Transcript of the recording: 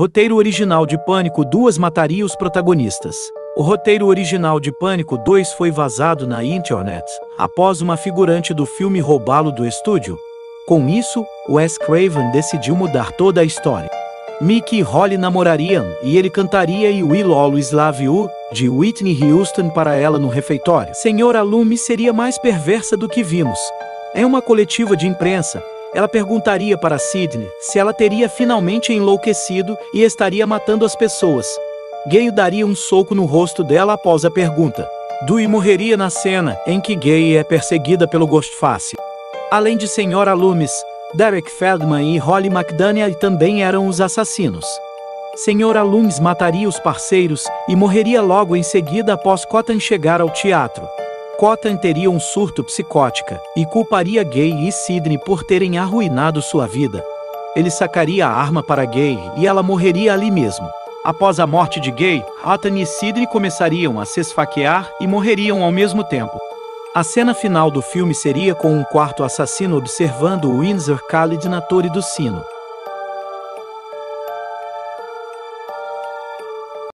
Roteiro original de Pânico 2 mataria os protagonistas. O roteiro original de Pânico 2 foi vazado na internet, após uma figurante do filme roubá-lo do estúdio. Com isso, Wes Craven decidiu mudar toda a história. Mickey e Holly namorariam, e ele cantaria e Will Always Love You, de Whitney Houston para ela no refeitório. Senhora Lume seria mais perversa do que vimos. Em uma coletiva de imprensa, ela perguntaria para Sidney se ela teria finalmente enlouquecido e estaria matando as pessoas. Gay daria um soco no rosto dela após a pergunta. Dewey morreria na cena em que Gay é perseguida pelo Ghostface. Além de Senhora Loomis, Derek Feldman e Holly McDaniel também eram os assassinos. Senhora Loomis mataria os parceiros e morreria logo em seguida após Cotton chegar ao teatro. Cotton teria um surto psicótica e culparia Gay e Sidney por terem arruinado sua vida. Ele sacaria a arma para Gay e ela morreria ali mesmo. Após a morte de Gay, Cotton e Sidney começariam a se esfaquear e morreriam ao mesmo tempo. A cena final do filme seria com um quarto assassino observando Windsor Khalid na torre do sino.